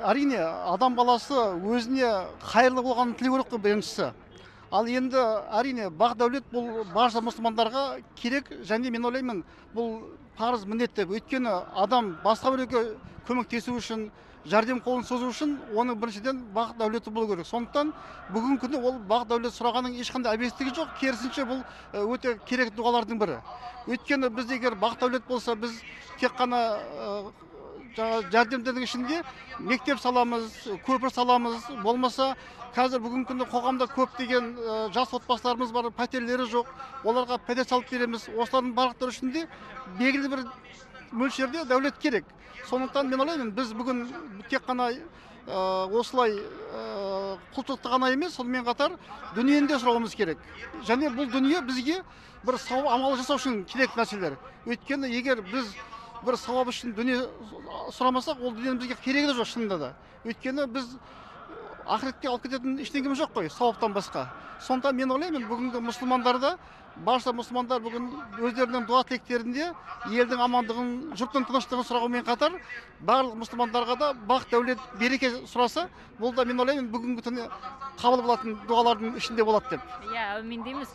әрине адам баласы өзіне қайырлы болғанын тілеу керек қой біріншісі. Ал енді әрине бақ дәулет бұл барша мұсылмандарға керек және мен ойлаймын бұл парыз міндет деп. Өйткені адам басқа біреуге көмектесу үшін жәрдем қолын созу үшін оның біріншіден бақ дәулеті болу керек. Сондықтан бүгінгі күні ол бақ дәулет сұрағанның ешқандай әбестігі жоқ керісінше бұл өте керек дұғалардың бірі. Өйткені біз егер бақ дәулет болса біз тек қана жаңағы жәрдемдердің ішінде мектеп саламыз көпір саламыз болмаса қазір бүгінгі күні қоғамда көптеген жас отбасыларымыз бар пәтерлері жоқ. Оларға пәтер салып береміз. Осылардың барлықтары үшін де белгілі бір мөлшерде дәулет керек. Сондықтан мен ойлаймын біз бүгін тек қана осылай э, құлшылықты ғана емес сонымен қатар дүниені де сұрауымыз керек. Және бұл дүние бізге бір сауап амал жасау үшін керек нәрселер. Өйткені егер біз бір сауап үшін дүние сұрамасақ ол дүниенің бізге керегі де жоқ шынында да. Өйткені біз ақыретке алып кететін ештеңеміз жоқ қой сауаптан басқа. Сондықтан мен ойлаймын бүгінгі мұсылмандарда барша мұсылмандар бүгін өздерінің дуа тілектерінде елдің амандығын жұрттың тыныштығын сұраумен қатар барлық мұсылмандарға да бақ дәулет береке сұраса бұл да мен ойлаймын бүгінгі түні қабыл болатын дұғалардың ішінде болады деп. Иә әумин дейміз.